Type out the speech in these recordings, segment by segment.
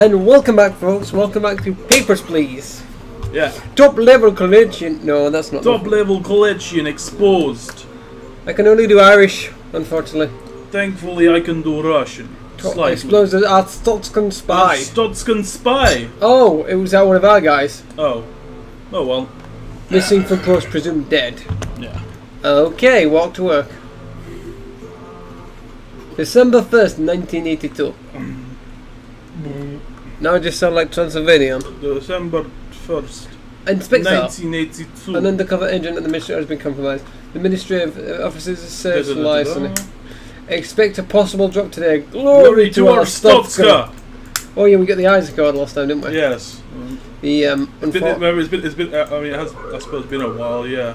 And welcome back, folks. Welcome back to Papers, Please. Yeah. Top level collection. No, that's not. Top level collection exposed. I can only do Irish, unfortunately. Thankfully, I can do Russian. Top Slightly. explosives at Stotskan Spy. Stotskan Spy. Oh, it was that one of our guys. Oh. Oh well. Missing from post, presumed dead. Yeah. Okay, walk to work. December 1st, 1982. Um. Now I just sound like Transylvania. December 1st, Inspector. 1982. An undercover agent at the ministry has been compromised. The Ministry of uh, Officers has searched license. Expect a possible drop today. Glory, Glory to our Stotska. Stotska. Oh yeah, we got the EZIC card last time, didn't we? Yes. The um. It's been, remember, it's been, it's been, uh, I mean, it has, I suppose, been a while, yeah.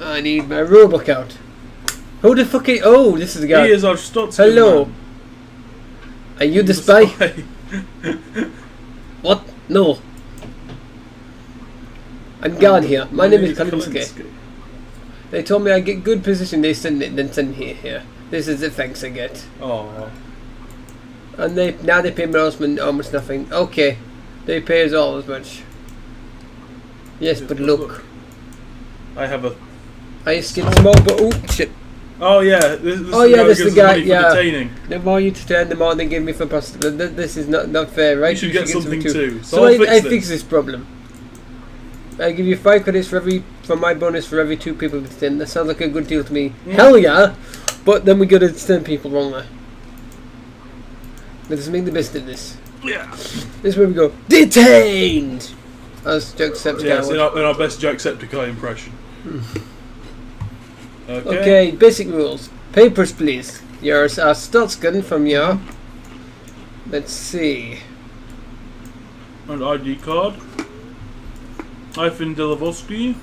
I need my rulebook out. Who the fuck? Is, oh, this is the guy. He is our Stotska. Hello. man. Are you the The spy? spy. What? No. I'm um, guard here. My, name is. Calensk. They told me I get good position. They send it, then send here. Here. This is the thanks I get. Oh. And they now they pay me almost, almost nothing. Okay, they pay us all as much. Yes, but look, look. I have a. I skin small, but oh shit! Oh yeah. This, this Oh, is yeah, this who is gives the us guy, money for yeah. Detaining. The more you detain, the more they give me for pasta. Th- th- This is not not fair, right? You should get something too. So, So, I'll I, fix I this. fix this problem. I give you five credits for every for my bonus for every two people to ten. That sounds like a good deal to me. Yeah. Hell yeah! But then we got to ten people wrongly. Let us make the best of this. Yeah. This is where we go. Detained! As Jacksepticeye Yes, would. in our, in our best Jacksepticeye impression. Okay. Okay, basic rules. Papers, please. Yours are Stotskin from your. Let's see. An ID card. Ivan Delavosky.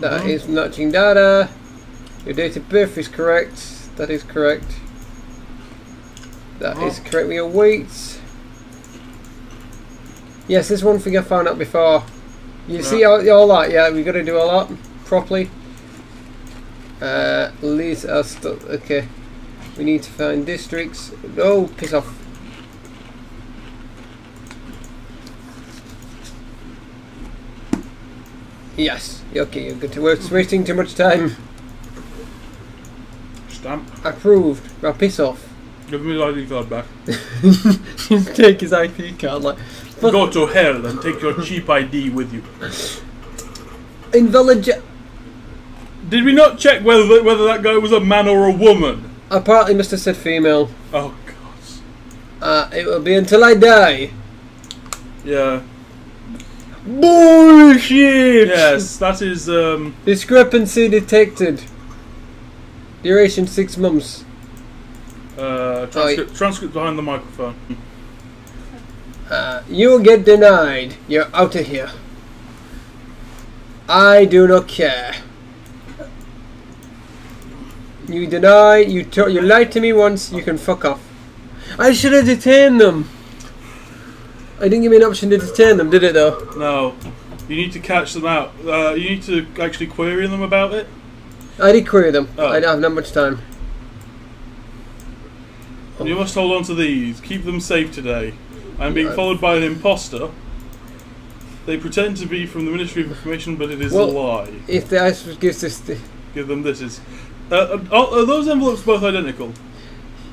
That Mhm. is matching data. Your date of birth is correct. That is correct. That is Oh. correct with your weights. Yes, there's one thing I found out before. You see all, all that? Yeah, we got to do all that properly. Uh, Leeds are still okay. We need to find districts. Oh, piss off. Yes. Okay, you're good to work. It's wasting too much time. Stamp. Approved. Now piss off. Give me the ID card back. Just take his IP card like. Go to hell and take your cheap ID with you. Invalid. Did we not check whether whether that guy was a man or a woman? Apparently, Mister said female. Oh god. Uh, it will be until I die. Yeah. Bullshit. Yes, that is um Discrepancy detected. Duration six months. uh transcript, transcript behind the microphone. Uh, you get denied. You're out of here. I do not care. You deny. You you lied to me once. You can fuck off. I should have detained them. I didn't give me an option to detain them, did it though? No. You need to catch them out. Uh, you need to actually query them about it. I did query them. Oh. I don't have not much time. You must hold on to these. Keep them safe today. I'm being Yeah. followed by an imposter. They pretend to be from the Ministry of Information, but it is Well- a lie. If the ice gives this, Give them this. Is uh, are, are those envelopes both identical?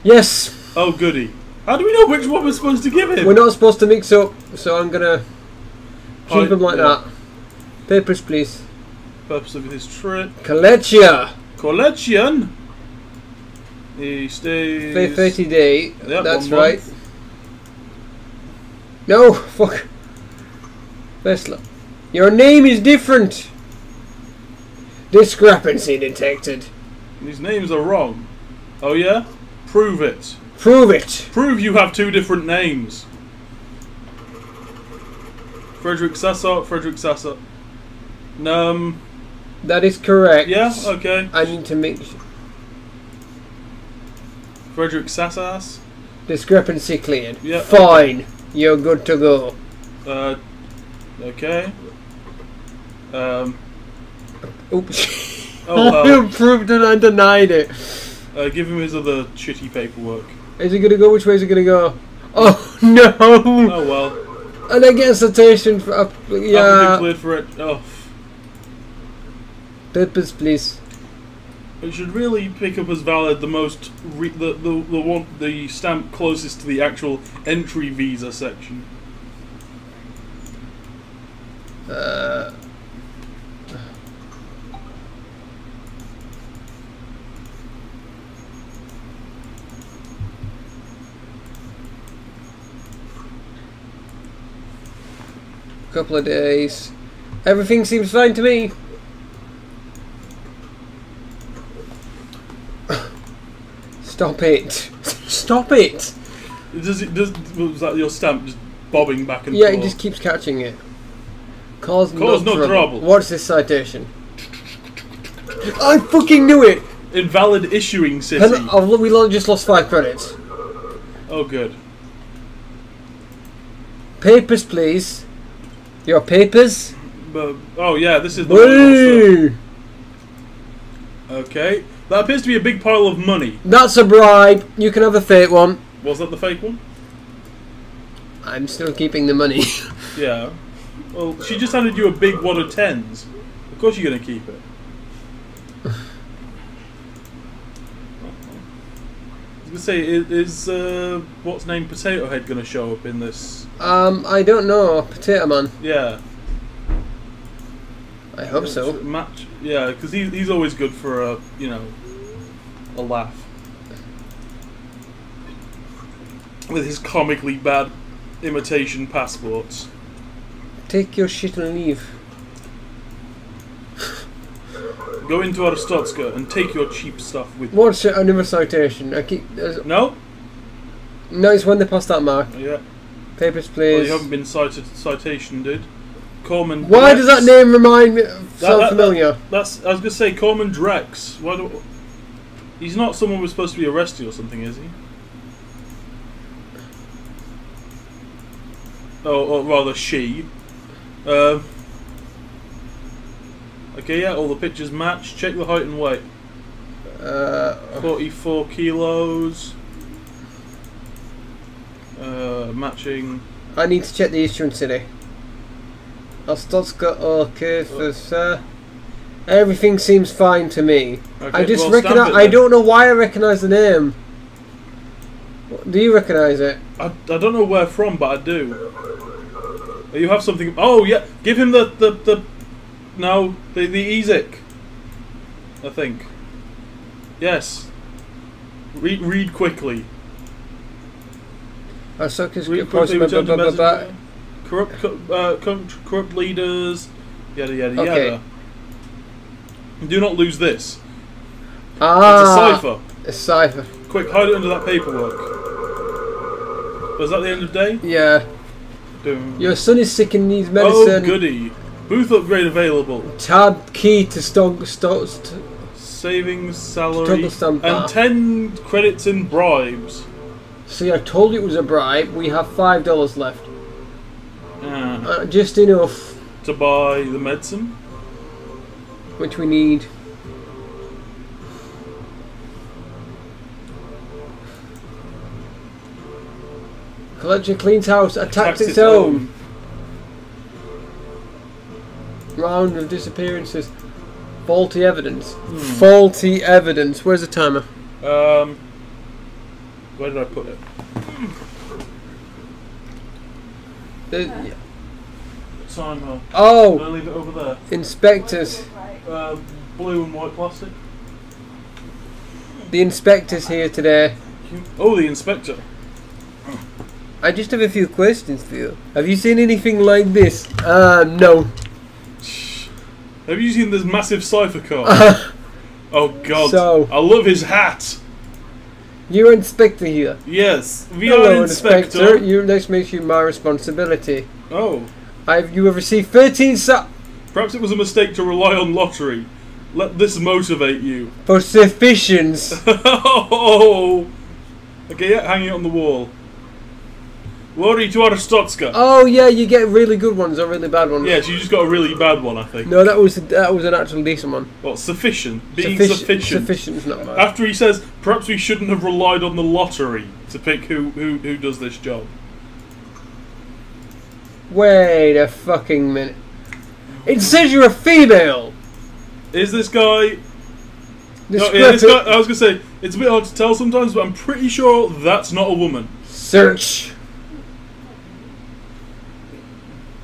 yes, Oh goody! How do we know which one we're supposed to give him? we're not supposed to mix up, so I'm gonna keep I- them like yeah. that. Papers, please. Purpose of his trip. Colletia. Collection. He stays. Fa- 30 day. Yep, That's right. month. No, fuck. Vesla. Your name is different. Discrepancy detected. These names are wrong. Oh yeah? Prove it. Prove it. Prove you have two different names. Frederick Sassart, Frederick Sassart. Um, That is correct. yeah, okay. I need to make. Frederick Sassas. discrepancy cleared. Yeah, Fine. You're good to go. Uh, okay. Um, Oops. oh well. proved it. and denied it. Uh, give him his other shitty paperwork. Is it gonna go? Which way is it gonna go? Oh no! Oh well. And I get a citation for uh, yeah. cleared for it. Oh. Papers, please. It should really pick up as valid the most re- the, the the one the stamp closest to the actual entry visa section. Uh, couple of days. Everything seems fine to me. Stop it. Stop it. Does it does was that your stamp just bobbing back and Yeah, forth? it just keeps catching it. Cause, Cause no, no trouble. trouble. What's this citation? I fucking knew it! invalid issuing city. Pen- I've, we just lost five credits. Oh good. Papers, please. Your papers? But, oh yeah, this is the one Okay, that appears to be a big pile of money. That's a bribe. You can have a fake one. Was that the fake one? I'm still keeping the money. Yeah. Well, she just handed you a big wad of tens. Of course you're gonna keep it. I was gonna say, is uh, what's name Potato Head gonna show up in this? um, I don't know. Potato Man. Yeah. I hope so. Match. Yeah, because he, he's always good for a you know a laugh with his comically bad imitation passports. Take your shit and leave. Go into Arstotzka and take your cheap stuff with. What's it? Another citation. I keep. No. No, it's when they pass that mark. Yeah. Papers, Well, please. you haven't been cited. Citation, dude. Corman. Why does that name remind me? That- Sound that- familiar? That's. I was gonna say Corman Drex. Why do? He's not someone we're supposed to be arresting or something, is he? Oh, or rather, she. Um. Okay, yeah, all the pictures match. Check the height and weight. Uh, 44 kilos. Uh, matching. I need to check the issuance city. Arstotzka, okay, for sir. Everything seems fine to me. Okay, I just well, recognize. I don't know why I recognize the name. Do you recognize it? I, I don't know where from, but I do. You have something. Oh yeah, give him the the, the no the the EZIC. I think. Yes. Read read quickly. Osaka's Read quickly. Return to messenger. Corrupt co- uh, corrupt leaders. Yada yada Okay. yada. Do not lose this. Ah, it's a cipher. A cipher. Quick, hide it under that paperwork. Was that the end of day? Yeah. Doom. Your son is sick and needs medicine. Oh medicine. goody. Booth upgrade available. Tab key to stock. Sto- st- Savings, salary, stamp and. 10 credits in bribes. See, I told you it was a bribe. We have five dollars left. Ah, Uh, just enough, to buy the medicine. which we need. Collection cleans house, attacks its, own. Round of disappearances. Faulty evidence. Hmm. Faulty evidence. Where's the timer? Um, where did I put it? Uh, Timer. Did I oh, leave it over there? inspectors. Uh, blue and white plastic. The inspector's here today. Oh, the inspector. I just have a few questions for you. Have you seen anything like this? Uh, no. Have you seen this massive cipher card? oh God! So- I love his hat. You're inspector here. Yes, we Hello, are inspector. You, this makes you my responsibility. Oh, I've you have received 13 sa- perhaps it was a mistake to rely on lottery. Let this motivate you. for sufficiency. oh, okay, yeah, hanging it on the wall. Glory to Arstotzka. Oh yeah, you get really good ones or really bad ones. Yes, you just got a really bad one, I think. No, that was that was an actual decent one. Well, sufficient. Being Suffici- sufficient. Sufficient's not bad. After he says, perhaps we shouldn't have relied on the lottery to pick who, who, who does this job. Wait a fucking minute. It says you're a female. Is this guy No, yeah, this guy, I was gonna say it's a bit hard to tell sometimes, but I'm pretty sure that's not a woman. Search.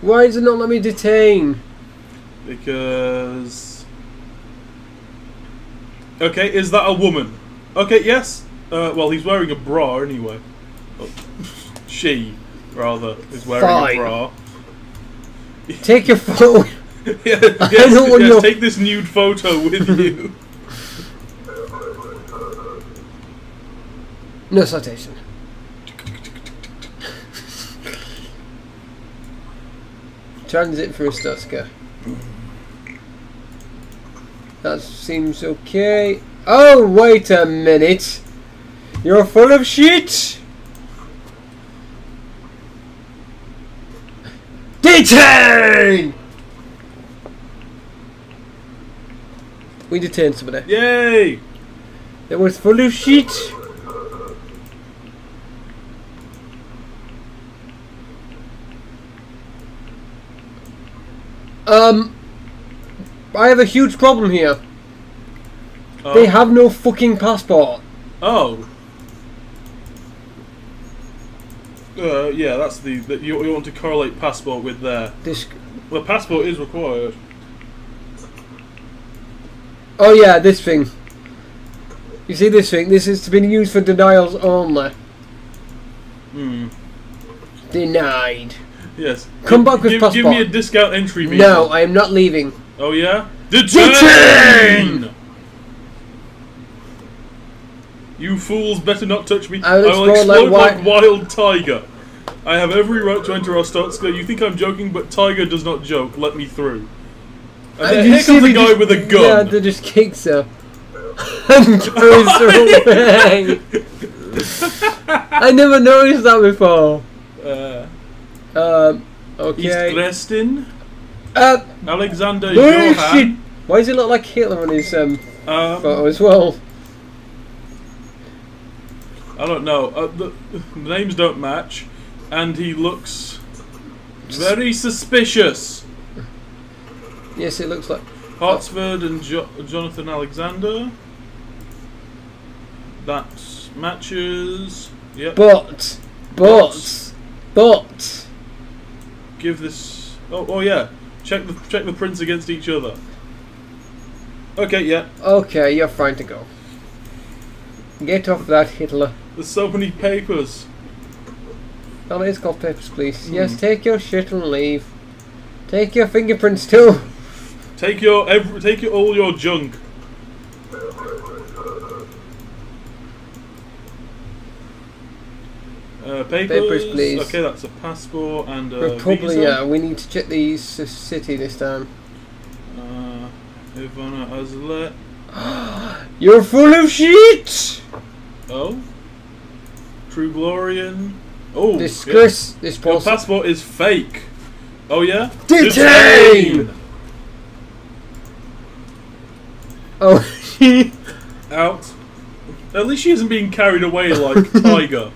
Why does it not let me detain? Because okay, is that a woman? Okay, yes. Uh, well, he's wearing a bra anyway. Oh, she, rather, is wearing Fine. a bra. Take your phone. yeah, yes, yes, your- take this nude photo with you. No citation. Transit for Stutzka. That seems okay. Oh, wait a minute. You're full of shit. Detain! We detained somebody. Yay! That was full of shit. Um, I have a huge problem here. Oh. They have no fucking passport. Oh. Uh, yeah, that's the that you, you want to correlate passport with there. This. Well, passport is required. Oh yeah, this thing. You see this thing? This is to be used for denials only. Hmm. Denied. Yes. Come back with give, Give me a discount entry visa. No, I am not leaving. Oh yeah. The Detain! You fools better not touch me. I will explode like like, wi- wild tiger. I have every right to enter Arstotzka. You think I'm joking, but Tiger does not joke. Let me through. And Uh, then you here see comes a guy just- with a gun. Yeah, they just kicks her. and throws her away. I never noticed that before. Um, East okay. Dresden. Uh, Alexander. Johann. Why does he look like Hitler on his um, Um, photo as well? I don't know. Uh, the, the names don't match, and he looks very suspicious. Yes, it looks like. Hartsford and jo- Jonathan Alexander. That matches. Yep. But, but, but. Give this. Oh, oh yeah. Check the check the prints against each other. Okay, yeah. Okay, you're fine to go. Get off that, Hitler. There's so many papers. Oh, it's called papers, please. Hmm. Yes, take your shit and leave. Take your fingerprints too. Take your every, take your, all your junk. Uh, papers. Papers, please. Okay, that's a passport and a Republic, visa. yeah, we need to check the city this time. Uh, Ivana Azlet. You're full of shit! Oh. True Glorian. Oh. Disgrace this yeah. Your passport is fake. Oh yeah. Detain! Oh, she. Out. At least she isn't being carried away like Tiger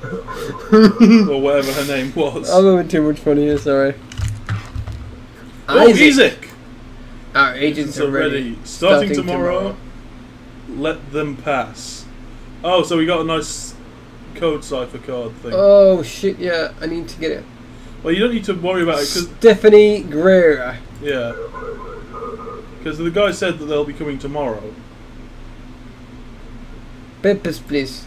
or whatever her name was. I'm having too much fun here, sorry. oh, EZIC. Our agents are ready. Starting, tomorrow, let them pass. Oh, so we got a nice code cipher card thing. Oh shit, yeah, I need to get it. well, you don't need to worry about it because Stephanie Greer. yeah, because the guy said that they'll be coming tomorrow. Papers, please.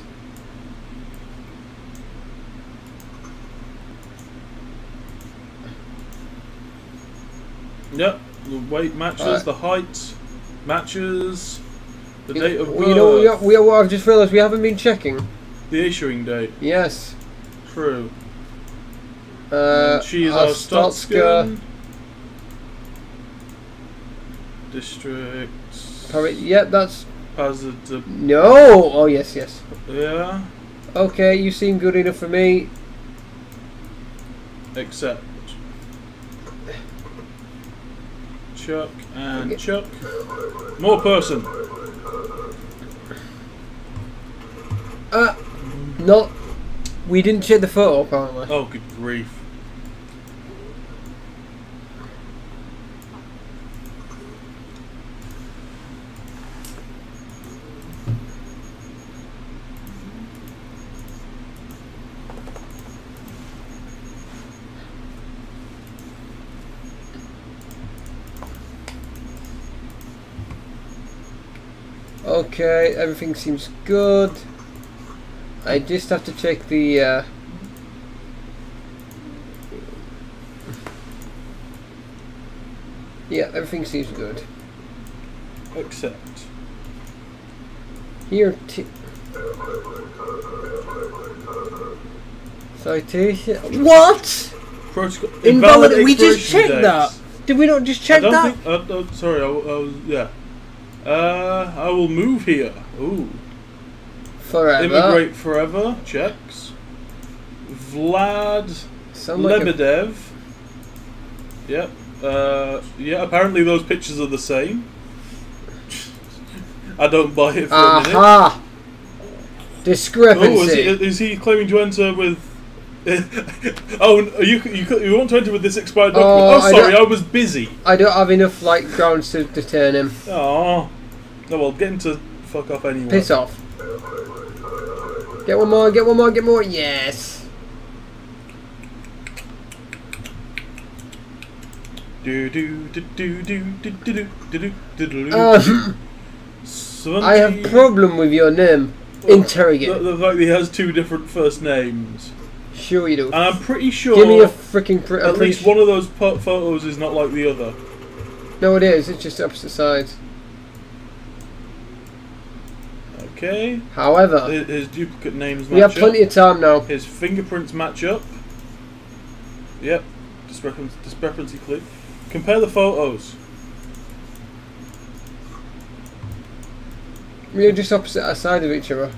Yep. The weight matches, Alright. the height matches, the date of birth, you know, we, are, we are, I've just realised we haven't been checking. the issuing date. Yes. True. Uh, she is our Stotska. District. Yep, that's. Positive. No! Oh, yes, yes. Yeah. Okay, you seem good enough for me. Except. Chuck and Okay. Chuck. More person. Uh, not. We didn't check the photo apparently. Oh, good grief. Okay, everything seems good. I just have to check the. Uh, yeah, everything seems good. Except Here, t- citation. What? Protocol. Invalid- we just expiration checked that. Did we not just I check don't that? think. Uh, uh, sorry, I, w- I was. Yeah. Uh, I will move here. Ooh. Forever. Immigrate forever. Checks. Vlad Sound like Lebedev. Yep. Uh, yeah. Apparently those pictures are the same. I don't buy it for a minute. Aha! Oh, Discrepancy. is he, is he claiming to enter with? oh, you, you you want to enter with this expired document? Oh, Oh, sorry, I, don't- was busy. I don't have enough like grounds to deter him. Oh, no, well, get him to fuck off anyway. Piss off. Get one more, get one more, get more. Yes. Do do do do do do do do do do. Um, I have a problem with your name. Well, Interrogate. The, the fact that he has two different first names, Sure you do. and I'm pretty sure Give me a freaking. Pr- at least one of those photos is not like the other. No, it is. It's just opposite sides. Okay, However, his, his duplicate names we have up. plenty of time now. His fingerprints match up. Yep, discrepancy, discrepancy clear. Compare the photos. We are just opposite our side of each other.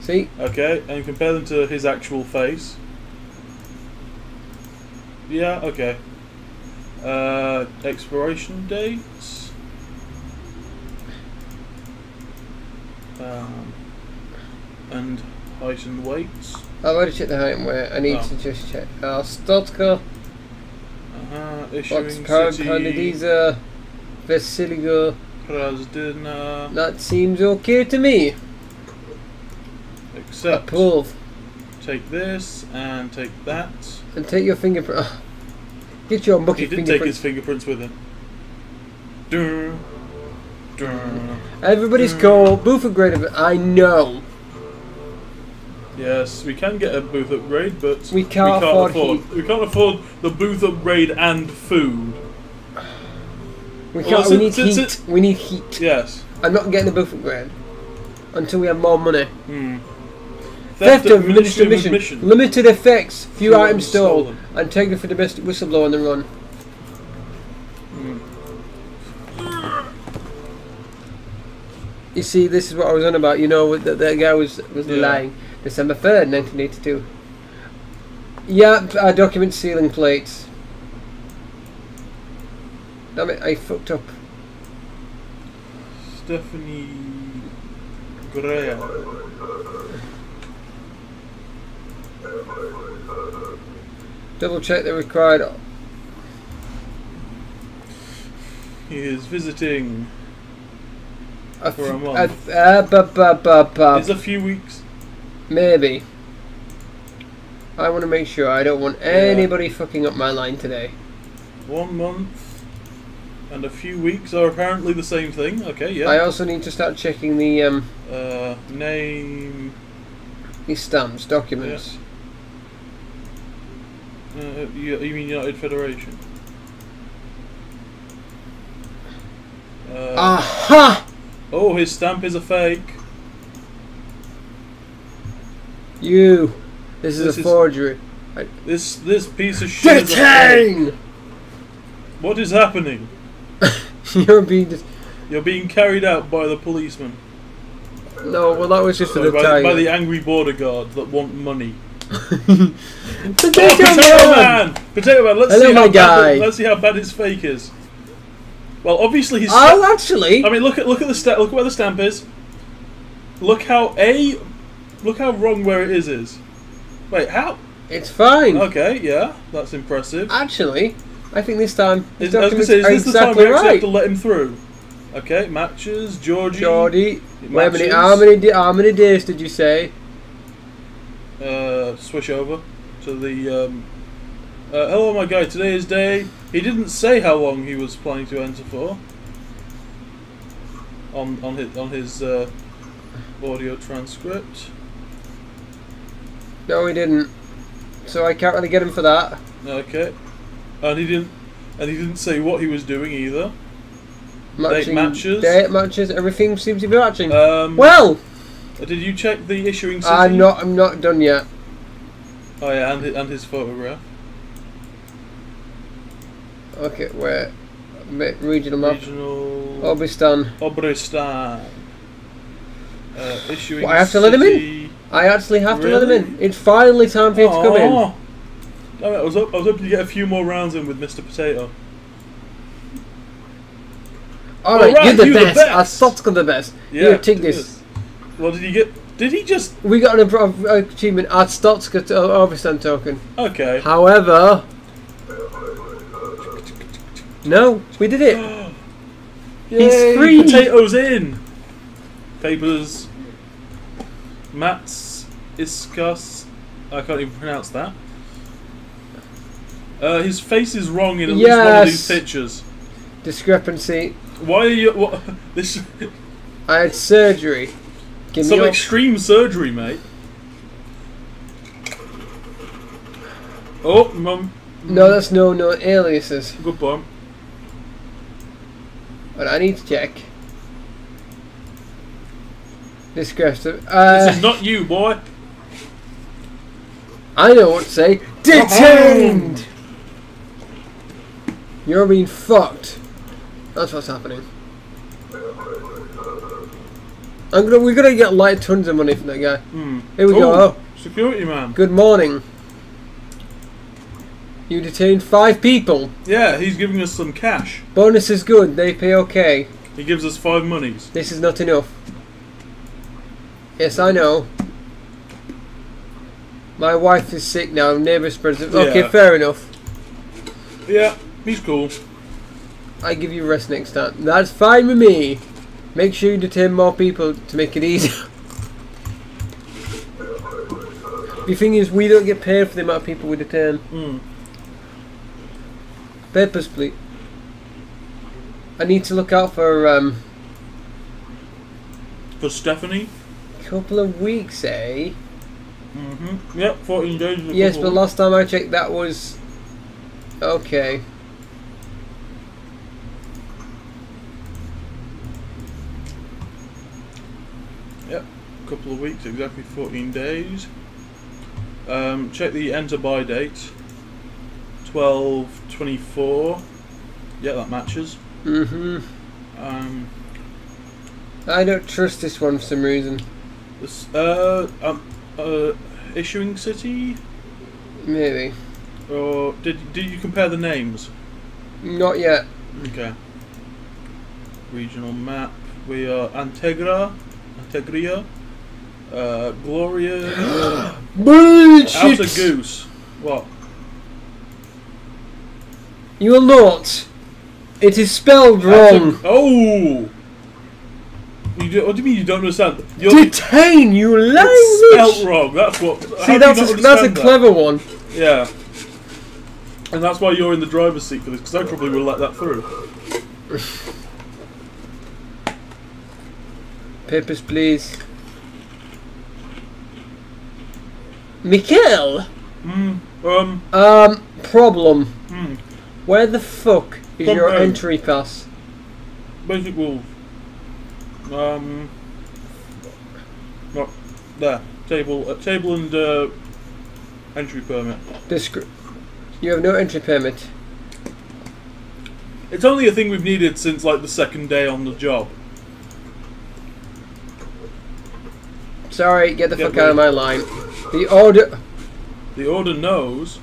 See? Okay, and compare them to his actual face. Yeah, okay. Uh, expiration dates. Um, and height and weights. I've already checked the height and weight. I need Oh. to just check. Uh, Stotka, Uh-huh, issuing Power, city. Canadiza, Vesiligo. Krasdina. That seems okay to me. Accept. Approve. Take this and take that. And take your fingerprint. Get your He bucket did take his fingerprints with him. Dun. Everybody's cool. Booth upgrade. I know. Yes, we can get a booth upgrade, but We can't afford We can't afford the booth upgrade and food. We can't. we need heat. it- We need heat. Yes. I'm not getting the booth upgrade until we have more money. Hmm. Theft, of minister administrative mission. admission. Limited effects. Few Few items items stolen. stolen. And taken for domestic whistleblower on the run. Hmm. You see, this is what I was on about. You know, that that guy was was Yeah. lying. December third, nineteen eighty-two. Yeah, uh, document sealing plates. Damn it! I fucked up. Stephanie Graham. Double check the required. He is visiting. A For a month. a- uh, bu- bu- bu- bu- It's a few weeks. Maybe. I want to make sure I don't want anybody fucking up my line today. One month and a few weeks are apparently the same thing. Okay, yeah. I also need to start checking the um, uh, name. these stamps, documents. Uh, you, you mean United Federation? Uh, Aha! Oh, his stamp is a fake. You. This is a is- forgery. This this piece of shit is. Detain! What is happening? You're being. You're being carried out by the policeman. no, well that was just for Sorry, the by, tiger. by the angry border guards that want money. Oh, potato, Oh, Potato Man! Man! Potato Man, let's Hello, see how bad guy. the- let's see how bad his fake is. Well, obviously he's. Oh, actually, I mean, look at look at the sta- look at where the stamp is. Look how a, look how wrong where it is is. Wait, how? it's fine. Okay, yeah, that's impressive. Actually, I think this time Is, I was to say, is this the time we actually have to let him through? Okay, matches, Jorji. Geordie, wait a minute. How many, how many days did you say? Uh, switch over to the. Um, uh, hello, my guy. Today is day. He didn't say how long he was planning to enter for. On on his on his uh, audio transcript. No, he didn't. So I can't really get him for that. Okay, and he didn't and he didn't say what he was doing either. Matching matches. Date matches. Everything seems to be matching. Um, well, did you check the issuing city? I'm not. I'm not done yet. Oh yeah, and and his photograph. Okay, where? Regional map. Regional. Obistan. Obristan. Uh, issuing What, I have to let him in? I actually have to let him in. It's finally time for you to come in. Damn it, I was, hop- I was hoping to get a few more rounds in with Mr. Potato. All right, Alright, you're the you the best. best. I thought the best. Yeah, Here, take this. is. Well, did he get? Did he just? We got an achievement at Stotska to Obristan token. Okay. However, no, we did it. Yay, free. Potatoes in. Papers. Mats Iskas. I can't even pronounce that. Uh, his face is wrong in at least one of these pictures. Discrepancy. Why are you? What, this I had surgery. Give some extreme surgery, mate. Oh, mum. No, that's no no aliases. Good point. But I need to check. Discrepancy. Uh, This is not you, boy. I know what to say. Detained. You're being fucked. That's what's happening. I'm gonna. We're gonna get like tons of money from that guy. Hmm. Here we go. Ooh, Oh, Security man. good morning. You detained five people. Yeah, he's giving us some cash. Bonus is good. They pay okay. He gives us five monies. This is not enough. Yes, I know. My wife is sick now. Neighbour spreads it. Okay, Yeah. fair enough. Yeah, he's cool. I give you rest next time. That's fine with me. Make sure you detain more people to make it easier. the thing is, we don't get paid for the amount of people we detain. Mm. Please. I need to look out for um, For Stephanie. a couple of weeks, eh? Mm-hmm. Yep, 14 days. Yes, but last time I checked, that was okay. Yep, couple of weeks, exactly 14 days. Um, check the enter by date. 12 24. Yeah, that matches. hmm Um, I don't trust this one for some reason. this, uh, um, uh, issuing city? Maybe Or did, did you compare the names? not yet. Okay. Regional map. We are Antegra, Antegria, uh, Gloria, Bullshit! Outer Goose. What? You will not. It is spelled wrong. oh! You do, what do you mean you don't understand? You're Detain you it's spelt language. wrong. That's what. See, that's a, that's a that? clever one. Yeah. And that's why you're in the driver's seat for this, because I probably would let that through. Papers, please. Mikhail. Hmm. Um. Um, problem. Hmm. Where the fuck is From your entry pass? Basic rules. Um. What? There. Table. Uh, table and uh, entry permit. Descri- you have no entry permit. It's only a thing we've needed since like the second day on the job. Sorry, get the Get fuck out of my line. The order. The Order knows.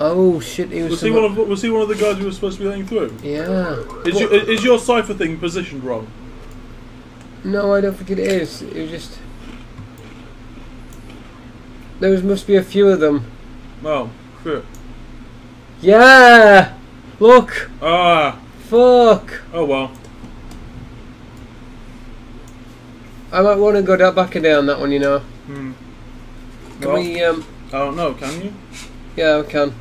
Oh shit, he was. Was he one of was he one of the guys who was supposed to be letting through? Yeah. Is, your, is your cipher thing positioned wrong? No, I don't think it is. It was just. There must be a few of them. Oh, shit. Yeah! Look! Ah, Fuck! oh well. I might want to go da- back and down that one, you know. Hmm. Can Well, we, um. Oh no, can you? Yeah, we can.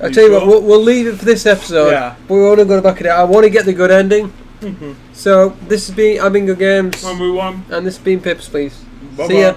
I'll You tell you sure? what, we'll, we'll leave it for this episode. Yeah. But we want to go back it. I want to get the good ending. Mhm. So, this has been I've been Good Games. I'll move on. And this has been Pips, please. Bye See ya.